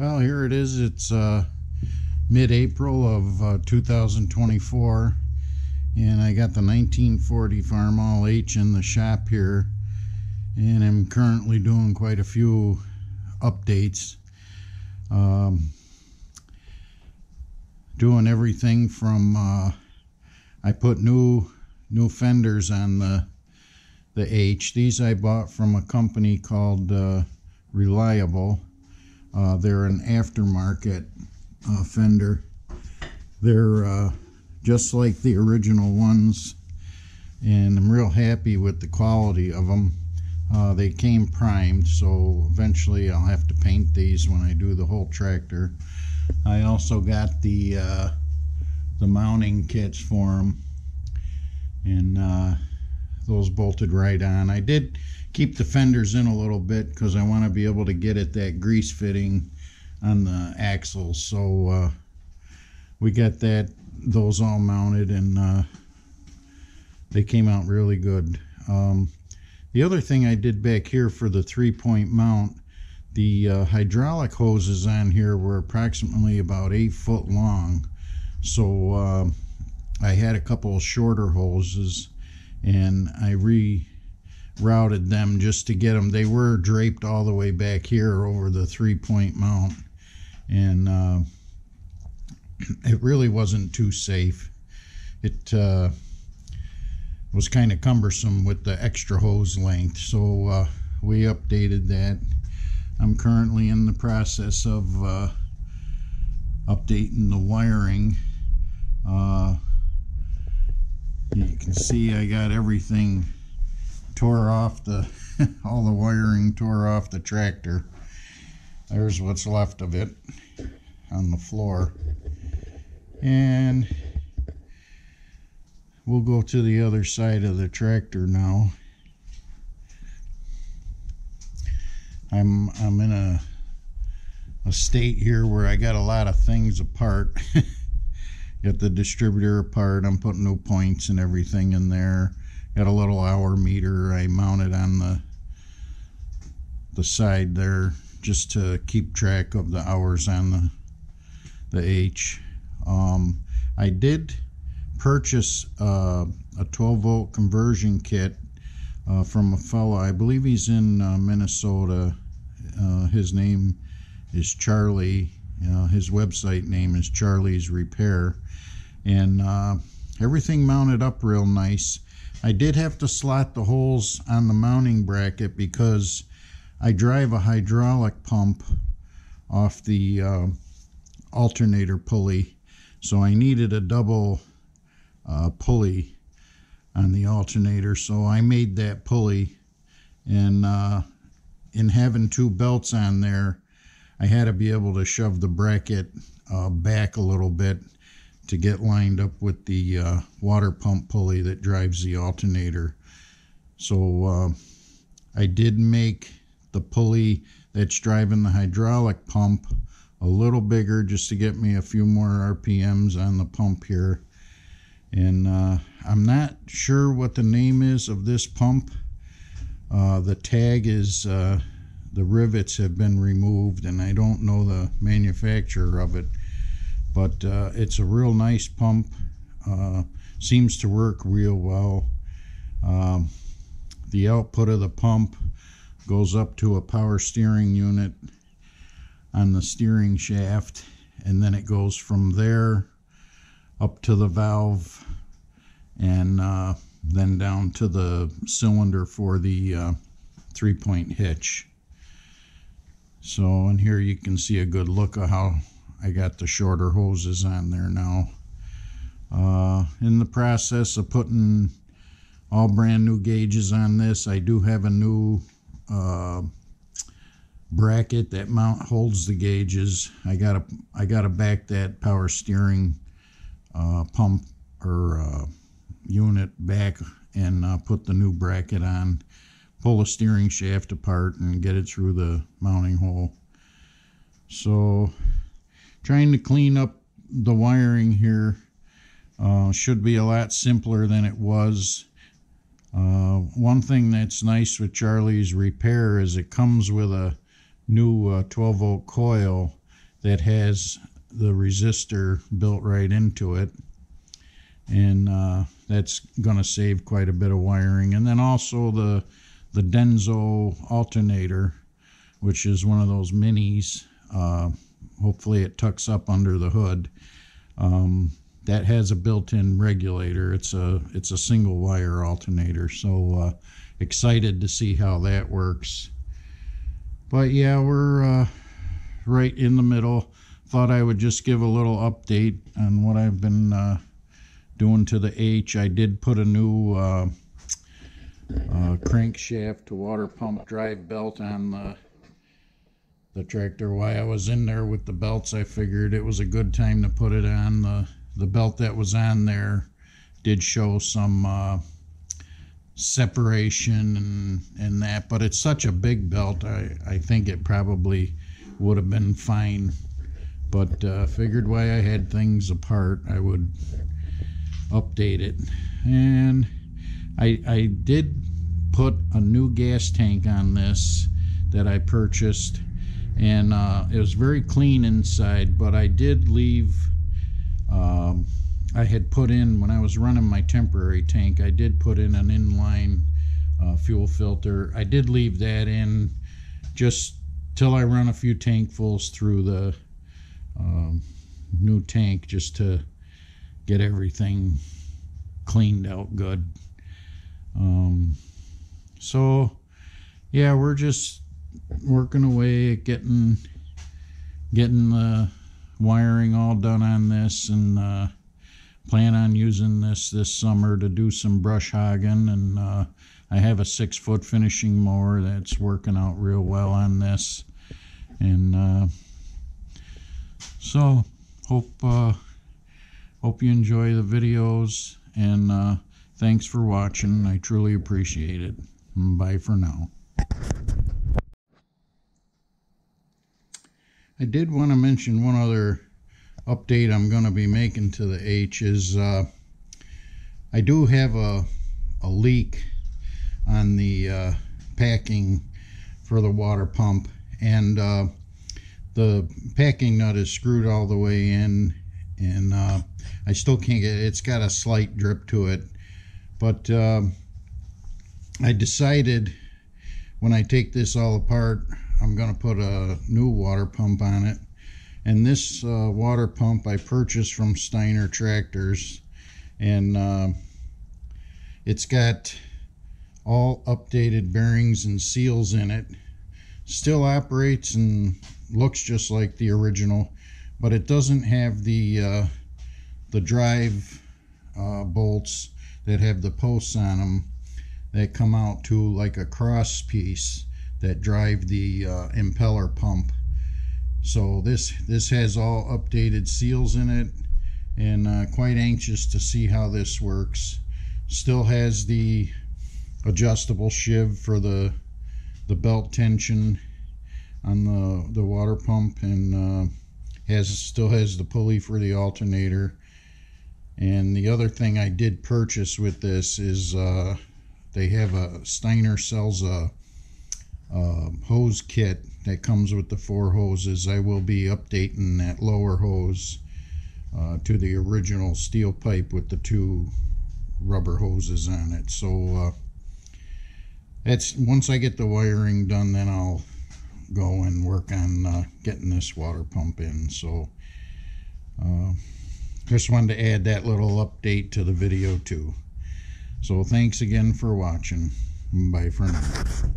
Well, here it is. It's uh, mid-April of uh, 2024, and I got the 1940 Farmall H in the shop here, and I'm currently doing quite a few updates. Um, doing everything from uh, I put new new fenders on the the H. These I bought from a company called uh, Reliable uh, they're an aftermarket uh, fender. They're uh, just like the original ones, and I'm real happy with the quality of them. Uh, they came primed, so eventually I'll have to paint these when I do the whole tractor. I also got the uh, the mounting kits for them, and uh, those bolted right on. I did keep the fenders in a little bit because I want to be able to get at that grease fitting on the axles. So uh, we got that those all mounted and uh, they came out really good. Um, the other thing I did back here for the three-point mount, the uh, hydraulic hoses on here were approximately about eight foot long. So uh, I had a couple shorter hoses and I re routed them just to get them. They were draped all the way back here over the three point mount, and uh, it really wasn't too safe. It uh, was kind of cumbersome with the extra hose length, so uh, we updated that. I'm currently in the process of uh, updating the wiring. Uh, you can see I got everything tore off the all the wiring tore off the tractor. There's what's left of it on the floor. And we'll go to the other side of the tractor now. I'm I'm in a a state here where I got a lot of things apart. Got the distributor apart. I'm putting new points and everything in there got a little hour meter I mounted on the the side there just to keep track of the hours on the the H. Um, I did purchase uh, a 12 volt conversion kit uh, from a fellow I believe he's in uh, Minnesota. Uh, his name is Charlie uh, his website name is Charlie's Repair. And uh, everything mounted up real nice I did have to slot the holes on the mounting bracket because I drive a hydraulic pump off the uh, alternator pulley. So I needed a double uh, pulley on the alternator. So I made that pulley and uh, in having two belts on there I had to be able to shove the bracket uh, back a little bit to get lined up with the uh, water pump pulley that drives the alternator. So uh, I did make the pulley that's driving the hydraulic pump a little bigger just to get me a few more RPMs on the pump here. And uh, I'm not sure what the name is of this pump. Uh, the tag is, uh, the rivets have been removed and I don't know the manufacturer of it but uh, it's a real nice pump. Uh, seems to work real well. Um, the output of the pump goes up to a power steering unit on the steering shaft and then it goes from there up to the valve and uh, then down to the cylinder for the uh, three point hitch. So in here you can see a good look of how I got the shorter hoses on there now. Uh, in the process of putting all brand new gauges on this, I do have a new uh, bracket that mount holds the gauges. I gotta I gotta back that power steering uh, pump or uh, unit back and uh, put the new bracket on. Pull the steering shaft apart and get it through the mounting hole. So trying to clean up the wiring here uh, should be a lot simpler than it was. Uh, one thing that's nice with Charlie's repair is it comes with a new uh, 12 volt coil that has the resistor built right into it and uh, that's going to save quite a bit of wiring and then also the the Denso alternator which is one of those minis uh, hopefully it tucks up under the hood. Um, that has a built-in regulator. It's a it's a single wire alternator. So uh, excited to see how that works. But yeah we're uh, right in the middle. Thought I would just give a little update on what I've been uh, doing to the H. I did put a new uh, uh, crankshaft to water pump drive belt on the the tractor. While I was in there with the belts, I figured it was a good time to put it on. The the belt that was on there did show some uh, separation and and that, but it's such a big belt. I I think it probably would have been fine but uh, figured why I had things apart I would update it and I, I did put a new gas tank on this that I purchased and uh, it was very clean inside but I did leave um, I had put in when I was running my temporary tank I did put in an inline uh, fuel filter I did leave that in just till I run a few tankfuls through the um, new tank just to get everything cleaned out good. Um, so yeah, we're just working away at getting getting the wiring all done on this and uh, plan on using this this summer to do some brush hogging and uh, I have a six foot finishing mower that's working out real well on this. And uh, so hope uh, hope you enjoy the videos and uh, thanks for watching. I truly appreciate it. Bye for now I did want to mention one other update I'm going to be making to the H is uh, I do have a, a leak on the uh, packing for the water pump and uh, the packing nut is screwed all the way in and uh, I still can't get it. It's got a slight drip to it. But uh, I decided when I take this all apart, I'm going to put a new water pump on it. And this uh, water pump I purchased from Steiner Tractors. And uh, it's got all updated bearings and seals in it. Still operates and looks just like the original but it doesn't have the uh, the drive uh, bolts that have the posts on them that come out to like a cross piece that drive the uh, impeller pump. So this this has all updated seals in it and uh, quite anxious to see how this works. Still has the adjustable sheave for the the belt tension on the the water pump and uh, has still has the pulley for the alternator. And the other thing I did purchase with this is uh, they have a Steiner sells a, a, hose kit that comes with the four hoses I will be updating that lower hose uh, to the original steel pipe with the two rubber hoses on it so uh, that's once I get the wiring done then I'll go and work on uh, getting this water pump in. So uh, just wanted to add that little update to the video too. So thanks again for watching. Bye for now.